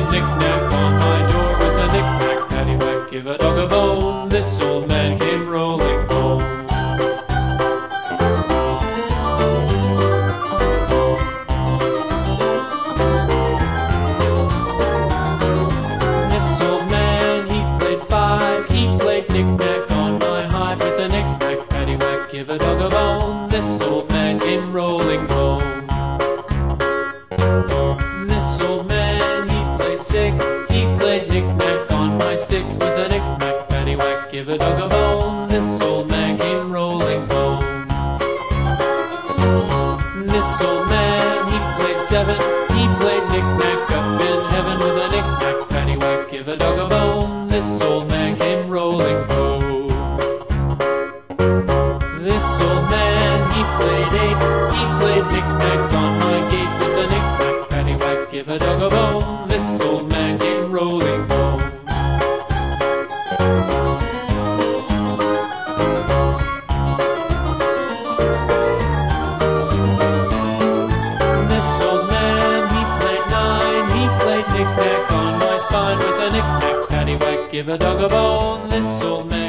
played knick-knack on my door with a knick-knack paddywhack. Give a dog a bone. seven. knick-knack on my spine with a knick-knack paddywhack. Give a dog a bone, this'll make